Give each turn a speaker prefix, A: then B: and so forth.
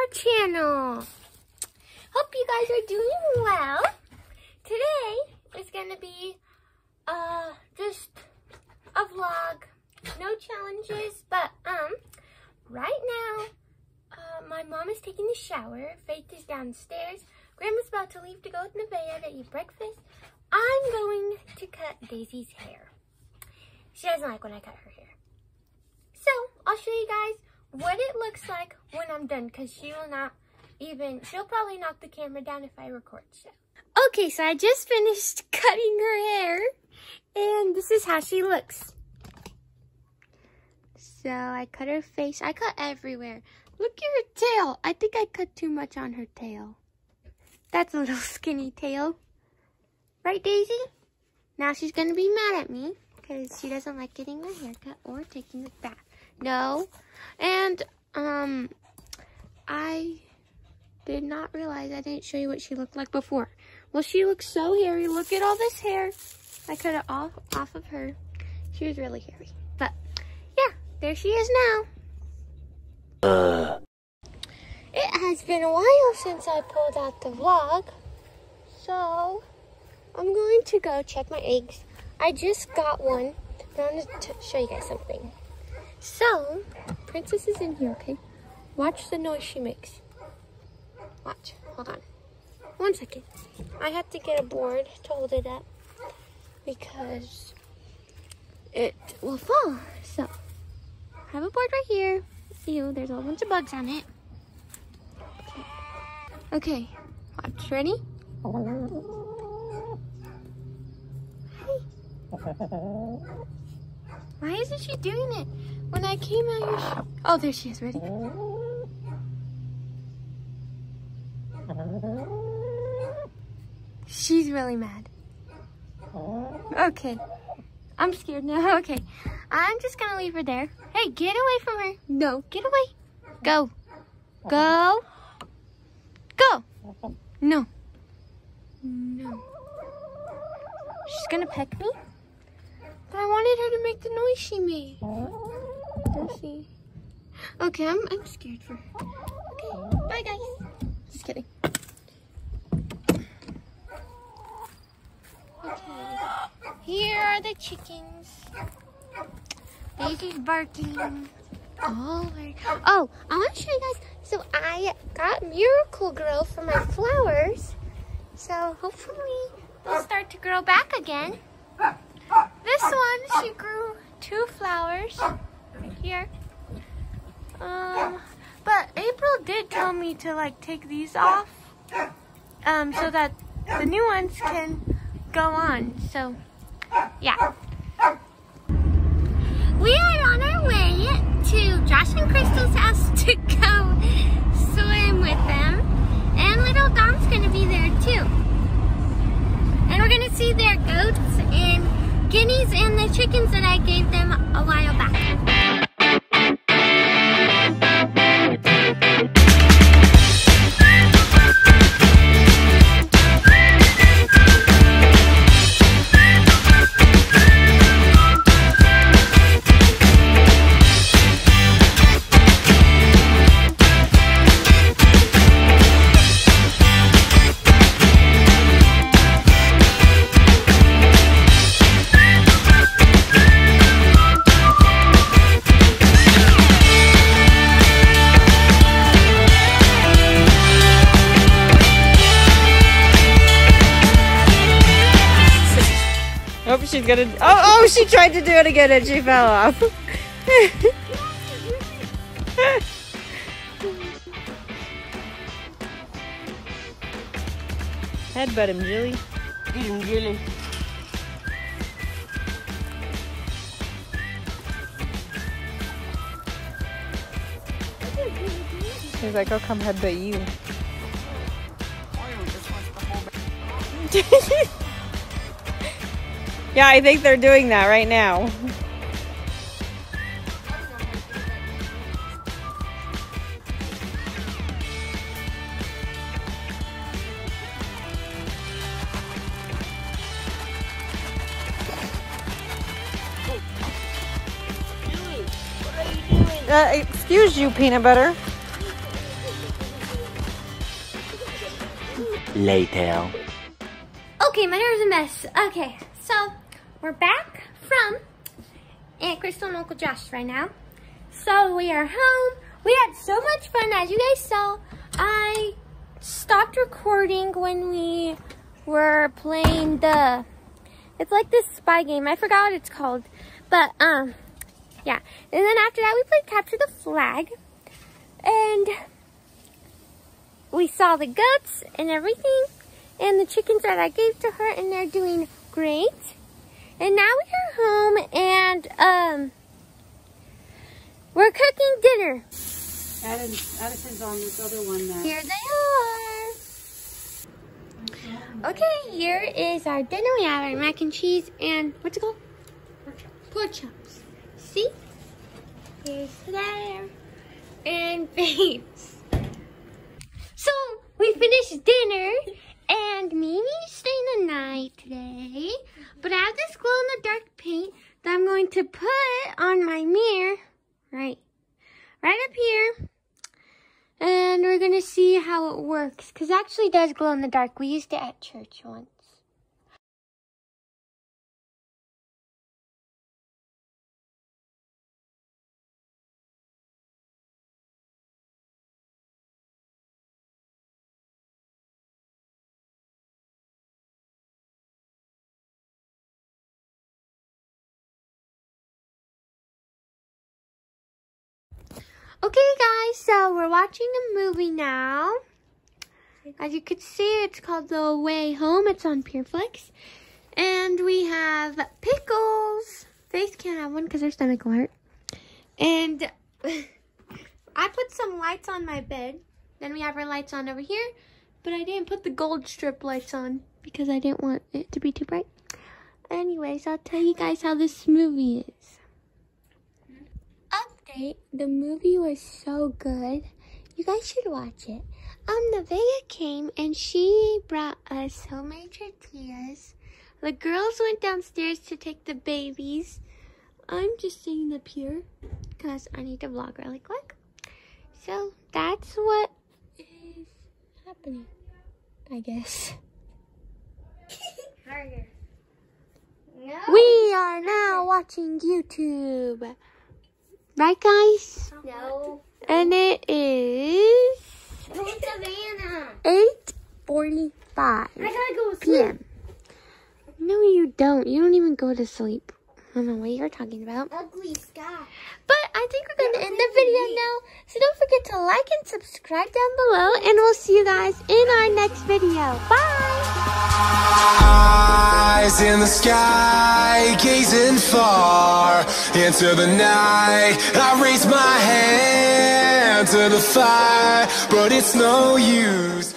A: Our channel. Hope you guys are doing well. Today is going to be uh, just a vlog. No challenges, but um, right now, uh, my mom is taking a shower. Faith is downstairs. Grandma's about to leave to go with Nevaeh to eat breakfast. I'm going to cut Daisy's hair. She doesn't like when I cut her hair. So, I'll show you guys what it looks like when I'm done because she will not even, she'll probably knock the camera down if I record. So. Okay, so I just finished cutting her hair and this is how she looks. So I cut her face. I cut everywhere. Look at her tail. I think I cut too much on her tail. That's a little skinny tail. Right, Daisy? Now she's going to be mad at me because she doesn't like getting a haircut or taking a bath. No. And, um, I did not realize I didn't show you what she looked like before. Well, she looks so hairy. Look at all this hair. I cut it off, off of her. She was really hairy. But, yeah, there she is now. Uh. It has been a while since I pulled out the vlog. So, I'm going to go check my eggs. I just got one. I'm going to show you guys something. So, Princess is in here, okay? Watch the noise she makes. Watch. Hold on. One second. I have to get a board to hold it up because it will fall. So, I have a board right here. Ew, there's a whole bunch of bugs on it. Okay, watch. Ready? Why isn't she doing it? When I came out. Oh, there she is. Ready? She's really mad. Okay. I'm scared now. Okay. I'm just going to leave her there. Hey, get away from her. No, get away. Go. Go. Go. No. No. She's going to peck me? But I wanted her to make the noise she made. Okay, I'm, I'm scared for her. Okay, bye guys. Just kidding. Okay, here are the chickens. Daisy's barking. Oh, oh, I want to show you guys. So I got Miracle-Gro for my flowers. So hopefully they'll start to grow back again. This one, she grew two flowers here. Um, but April did tell me to like take these off um, so that the new ones can go on. So, yeah. We are on our way to Josh and Crystal's house to go swim with them. And little Dom's going to be there too. And we're going to see their goats and guineas and the chickens that I gave them a while back.
B: Gonna. Oh, oh, she tried to do it again and she fell off. Headbutt him, Julie.
C: Get him, Julie.
B: He's like, I'll come headbutt you. Yeah, I think they're doing that right now. Uh, excuse you, peanut butter.
C: Later.
A: Okay, my hair's a mess. Okay, so we're back from Aunt Crystal and Uncle Josh right now. So we are home. We had so much fun. As you guys saw, I stopped recording when we were playing the, it's like this spy game. I forgot what it's called. But, um, yeah. And then after that, we played Capture the Flag. And we saw the goats and everything. And the chickens that I gave to her. And they're doing great. And now we are home and, um, we're cooking dinner.
B: Addison's on this other one now.
A: Here they are. Okay, here is our dinner. We have our mac and cheese and what's it called? Pork chops. See? Here's there. And babes. So, we finished dinner and Mimi's staying the night today. But I have this glow in the dark paint that I'm going to put on my mirror. Right. Right up here. And we're going to see how it works. Because it actually does glow in the dark. We used it at church once. Okay, guys, so we're watching a movie now. As you can see, it's called The Way Home. It's on Pureflix. And we have pickles. Faith can't have one because her stomach will hurt. And I put some lights on my bed. Then we have our lights on over here. But I didn't put the gold strip lights on because I didn't want it to be too bright. Anyways, I'll tell you guys how this movie is The movie was so good. You guys should watch it. Um, Nevaeh came and she brought us so many tortillas. The girls went downstairs to take the babies. I'm just sitting up here because I need to vlog really quick. So that's what is happening, I guess. We are now watching YouTube. Right, guys?
D: No.
A: And it is
D: Go Savannah.
A: 8.45
D: I gotta go sleep.
A: p.m. No, you don't. You don't even go to sleep. I don't know what you're talking about.
D: Ugly sky.
A: But I think we're going to end the video now. So don't forget to like and subscribe down below. And we'll see you guys in our next video. Bye!
E: Eyes in the sky, gazing far into the night. I raise my hand to the fire, but it's no use.